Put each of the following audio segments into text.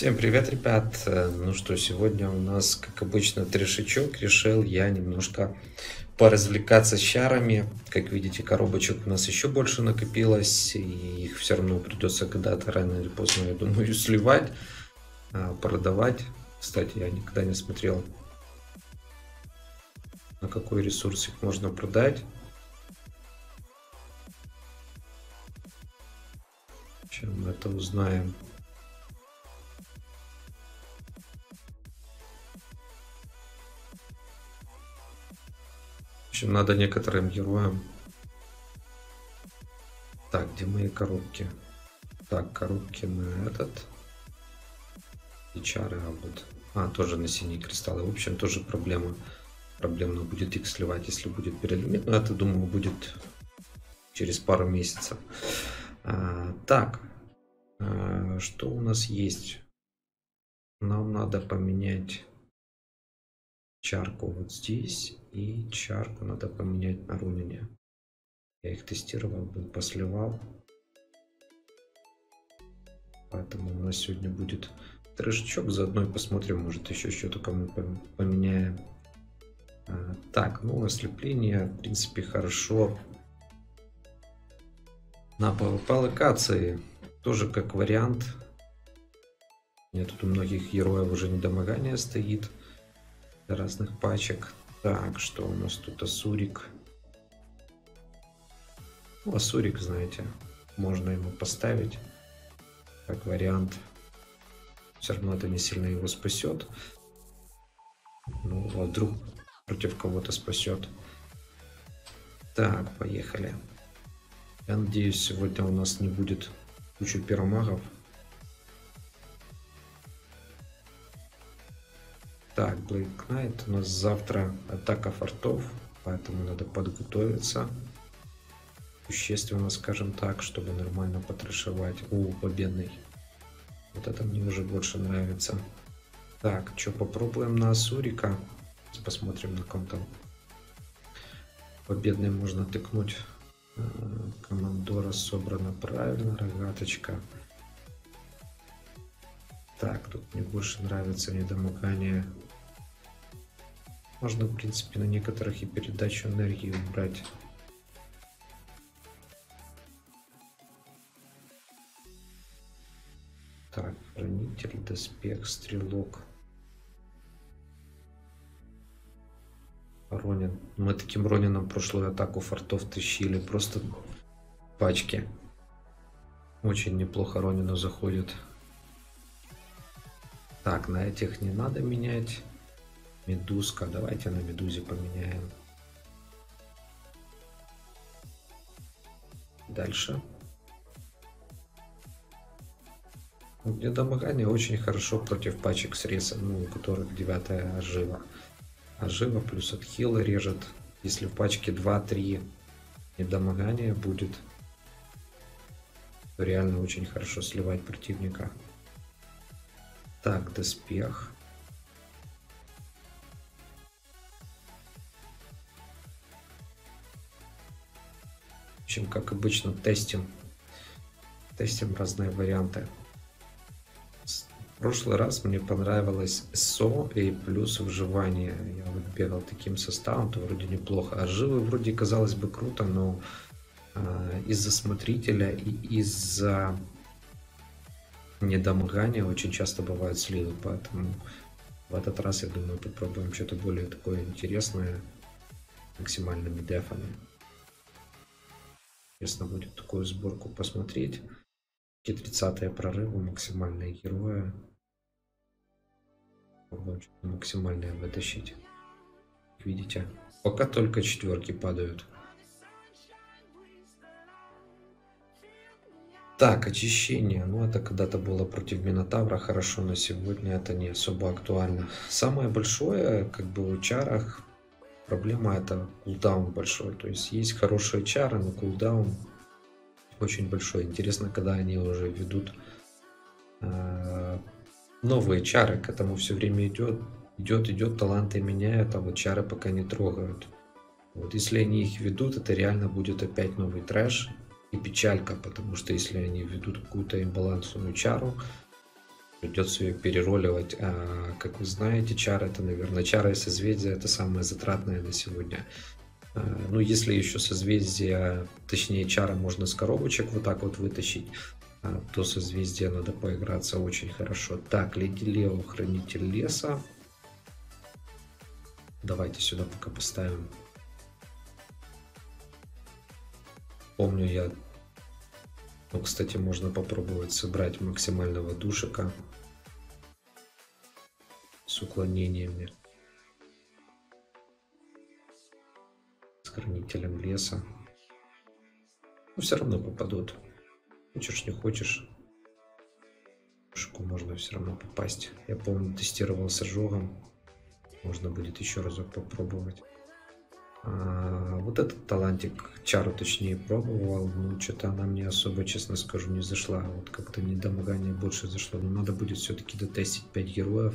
Всем привет, ребят! Ну что, сегодня у нас, как обычно, трешечок. Решил я немножко поразвлекаться с чарами. Как видите, коробочек у нас еще больше накопилось. И их все равно придется когда-то рано или поздно, я думаю, сливать, а, продавать. Кстати, я никогда не смотрел, на какой ресурс их можно продать. Чем мы это узнаем. Общем, надо некоторым героям. Так, где мои коробки? Так, коробки на этот. И чары, вот. А, тоже на синие кристаллы. В общем, тоже проблема. Проблемно будет их сливать, если будет перелимит. Но это, думаю, будет через пару месяцев. А, так, а, что у нас есть? Нам надо поменять чарку вот здесь и чарку надо поменять на рунине. Я их тестировал, был посливал. Поэтому у нас сегодня будет трешечок. Заодно и посмотрим, может еще что-то кому поменяем. А, так, ну ослепление, в принципе, хорошо. На PvP локации тоже как вариант. Нет, тут у многих героев уже недомогание стоит разных пачек. Так, что у нас тут Асурик? Ну, Асурик, знаете, можно ему поставить как вариант. Все равно это не сильно его спасет. Ну, а вдруг против кого-то спасет. Так, поехали. Я надеюсь, сегодня у нас не будет кучу пиромагов. Так, Blade Knight. У нас завтра атака фортов, поэтому надо подготовиться. Существенно, скажем так, чтобы нормально потрошевать. О, победный. Вот это мне уже больше нравится. Так, что попробуем на Асурика. Посмотрим на ком там. Победный можно тыкнуть. Э, командора собрана правильно, рогаточка. Так, тут мне больше нравится недомогание можно, в принципе, на некоторых и передачу энергии убрать. Так, хранитель, доспех, стрелок. Ронин. Мы таким Ронином прошлую атаку фортов тащили. Просто пачки. Очень неплохо Ронину заходит. Так, на этих не надо менять. Медузка. Давайте на медузе поменяем. Дальше. Для домогания очень хорошо против пачек среза, ну, у которых 9 ожива. Ожива плюс отхил режет. Если в пачке 2-3 недомогания будет, то реально очень хорошо сливать противника. Так, доспех. общем, как обычно, тестим. Тестим разные варианты. В прошлый раз мне понравилось СО и плюс выживание. Я вот таким составом, то вроде неплохо. А живы вроде казалось бы круто, но э, из-за смотрителя и из-за недомогания очень часто бывают сливы, поэтому в этот раз, я думаю, попробуем что-то более такое интересное максимальными дефами. Интересно будет такую сборку посмотреть. Какие 30 прорывы, максимальные герои. Попробуем максимальное вытащить. Видите? Пока только четверки падают. Так, очищение. Ну, это когда-то было против Минотавра хорошо, но сегодня это не особо актуально. Самое большое, как бы, в чарах Проблема это кулдаун большой. То есть есть хорошие чары, но кулдаун очень большой. Интересно, когда они уже ведут э, новые чары. К этому все время идет, идет, идет, таланты меняют, а вот чары пока не трогают. Вот если они их ведут, это реально будет опять новый трэш и печалька, потому что если они ведут какую-то имбалансную чару, Придется ее перероливать. А, как вы знаете, чар это, наверное, чары и созвездия это самое затратное на сегодня. А, ну, если еще созвездие, точнее, чары можно с коробочек вот так вот вытащить, а, то созвездие надо поиграться очень хорошо. Так, Леди Лео, Хранитель Леса. Давайте сюда пока поставим. Помню я... Ну, кстати, можно попробовать собрать максимального душика с уклонениями. С хранителем леса. Но все равно попадут. Хочешь, не хочешь. Душику можно все равно попасть. Я помню, тестировал с ожогом. Можно будет еще разок попробовать. А, вот этот талантик, чару точнее пробовал, но что-то она мне особо, честно скажу, не зашла. Вот как-то недомогание больше зашло. Но надо будет все-таки дотестить 5 героев,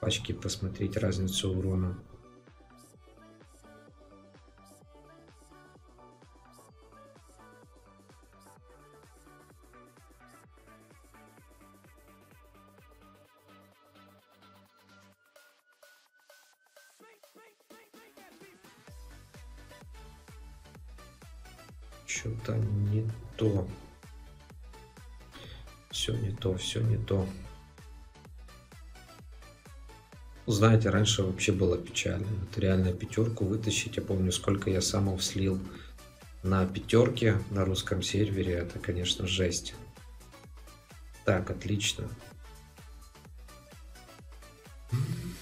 пачки посмотреть разницу урона. Что-то не то. Все не то, все не то. Знаете, раньше вообще было печально. Это реально пятерку вытащить. Я помню, сколько я самов слил на пятерке на русском сервере. Это, конечно, жесть. Так, отлично.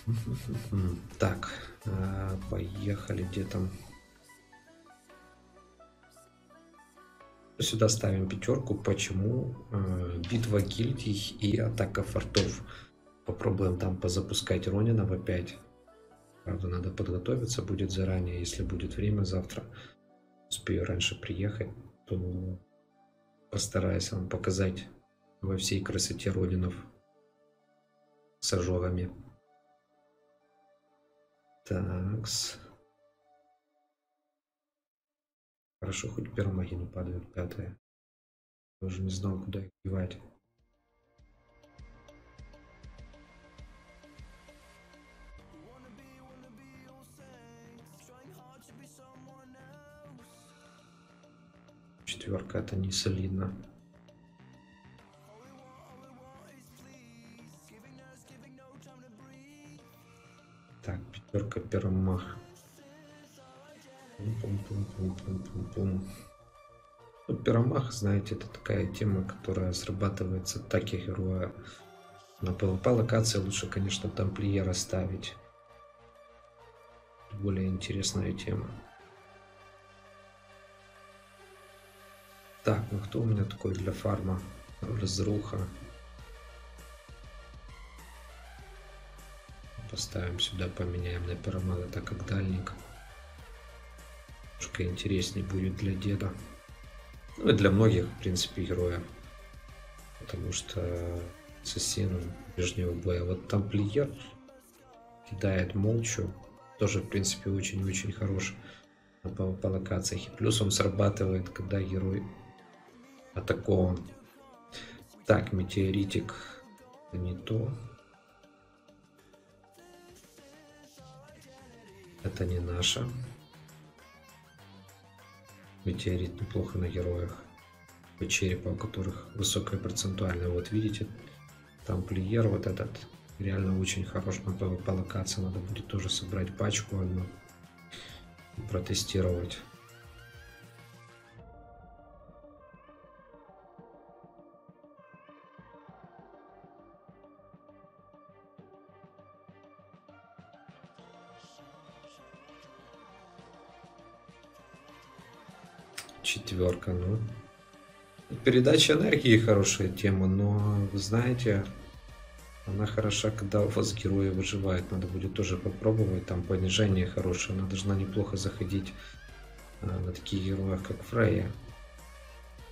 Так, а, поехали. Где там? Сюда ставим пятерку. Почему? Э, битва гильдий и атака фортов. Попробуем там позапускать Ронинов опять. Правда, надо подготовиться будет заранее. Если будет время завтра, успею раньше приехать, то постараюсь вам показать во всей красоте Ронинов с ожогами. Такс. Хорошо, хоть пермаги не падают, пятые. Я уже не знал, куда их девать. Четверка это не солидно. Так, пятерка пермах. Ну, пиромах, знаете, это такая тема, которая срабатывает с атаки героя. На PvP локации лучше, конечно, тамплиера ставить. Более интересная тема. Так, ну кто у меня такой для фарма? Разруха. Поставим сюда, поменяем на пиромага, так как дальник немножко интереснее будет для деда. Ну и для многих, в принципе, героев. Потому что ассасин ближнего боя. Вот тамплиер кидает молчу. Тоже, в принципе, очень-очень хорош по, по локациях. И плюс он срабатывает, когда герой атакован. Так, метеоритик. Это не то. Это не наша. Метеорит неплохо на героях. По черепа, у которых высокая процентуальная. Вот видите, там плеер вот этот реально очень хорош на PvP локации. Надо будет тоже собрать пачку одну и протестировать. Четверка, ну. Передача энергии хорошая тема, но вы знаете, она хороша, когда у вас герои выживают. Надо будет тоже попробовать. Там понижение хорошее. Она должна неплохо заходить а, на такие герои, как Фрейя.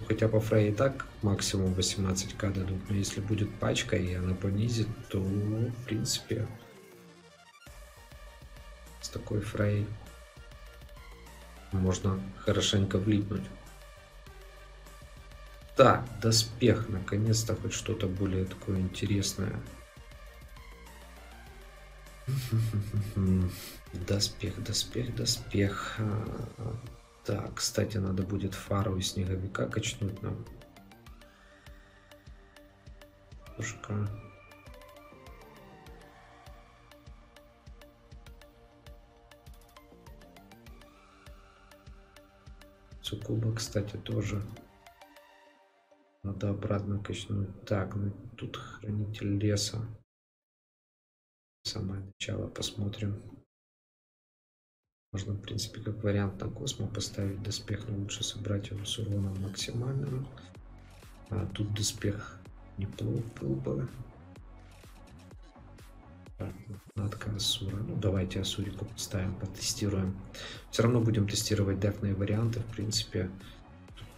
Хотя по Фрей и так максимум 18к дадут, но если будет пачка и она понизит, то в принципе с такой Фрей можно хорошенько влипнуть. Так, доспех. Наконец-то хоть что-то более такое интересное. Доспех, доспех, доспех. Так, кстати, надо будет фару и снеговика качнуть нам. Пушка. Цукуба, кстати, тоже надо обратно качнуть. Так, ну тут хранитель леса. Самое начало посмотрим. Можно, в принципе, как вариант на космо поставить доспех, но лучше собрать его с уроном максимальным. А тут доспех неплохо был бы. Надка Асура. Ну, давайте Асурику поставим, потестируем. Все равно будем тестировать дефные варианты. В принципе,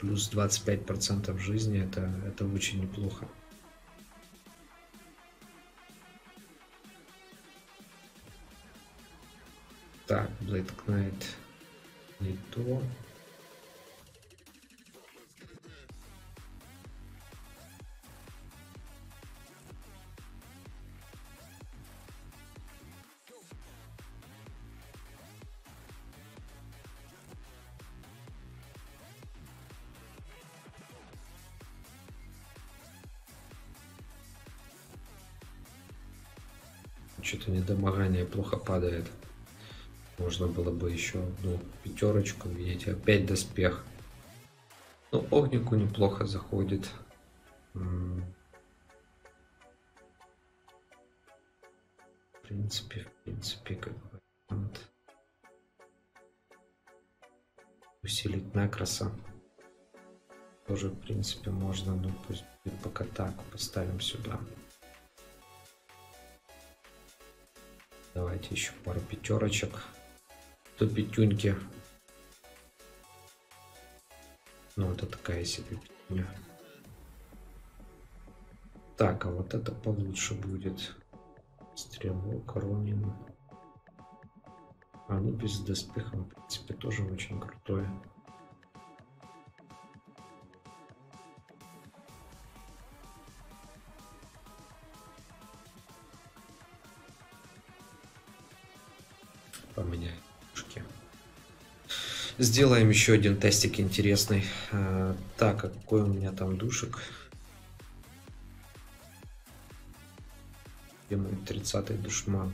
плюс 25% жизни. Это, это очень неплохо. Так, Blade Knight не то. Что-то недомогание плохо падает. Можно было бы еще одну пятерочку, видите, опять доспех. Ну, огнику неплохо заходит. В принципе, в принципе, как вариант. Усилить накроса. Тоже, в принципе, можно, но пусть пока так поставим сюда. Давайте еще пару пятерочек. До пятюньки. Ну, это такая себе пятюня. Так, а вот это получше будет. Стрелок, Ронин. А, ну без доспеха, в принципе, тоже очень крутое. Поменяем. Сделаем еще один тестик интересный. А, так, а какой у меня там душек? Где мой 30-й душман?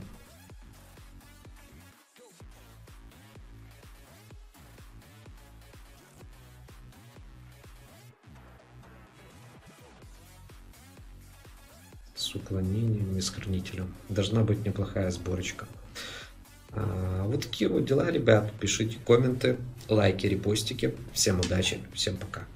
С уклонением и с хранителем. Должна быть неплохая сборочка. Вот такие вот дела, ребят. Пишите комменты, лайки, репостики. Всем удачи, всем пока.